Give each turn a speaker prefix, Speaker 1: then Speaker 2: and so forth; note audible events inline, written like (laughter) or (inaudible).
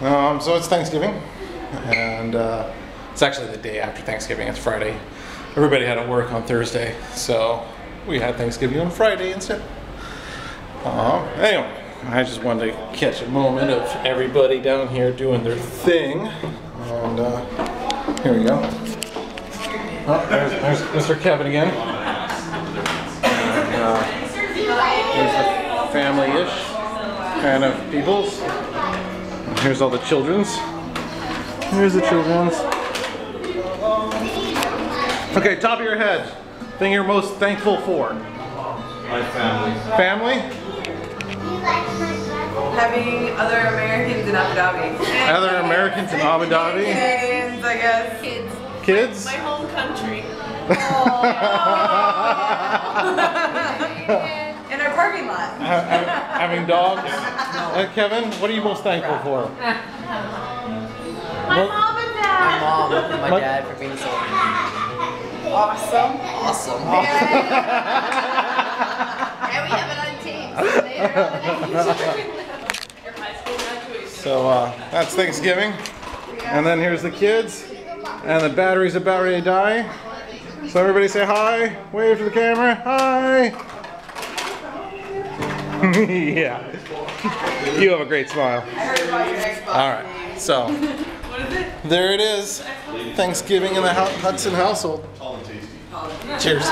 Speaker 1: Um, so it's Thanksgiving, and uh, it's actually the day after Thanksgiving. It's Friday. Everybody had to work on Thursday, so we had Thanksgiving on Friday instead. Uh, anyway, I just wanted to catch a moment of everybody down here doing their thing, and uh, here we go. Oh, there's, there's Mr. Kevin again. And, uh, there's the family-ish kind of peoples. Here's all the children's. Here's the children's. Okay, top of your head. Thing you're most thankful for.
Speaker 2: My family.
Speaker 1: Family?
Speaker 3: Having other Americans in Abu Dhabi.
Speaker 1: Other Americans in Abu Dhabi?
Speaker 3: Canadians, I guess.
Speaker 4: Kids.
Speaker 1: Kids?
Speaker 4: My home country. (laughs) (laughs) (laughs)
Speaker 3: In lot.
Speaker 1: Ha- ha- Having dogs? Uh, Kevin, what are you most thankful for?
Speaker 4: My mom and dad.
Speaker 5: My mom and my
Speaker 1: What?
Speaker 5: dad for being so
Speaker 3: Awesome.
Speaker 5: awesome. (laughs)
Speaker 4: And we have it on tape. So later on the night. Your high school graduation.
Speaker 1: So uh, that's Thanksgiving. And then here's the kids. And the battery's about ready to die. So everybody say hi. Wave to the camera. Hi. (laughs) yeah. You have a great smile. All right. So
Speaker 3: it?
Speaker 1: there it is. Thanksgiving in the Hudson household. Cheers.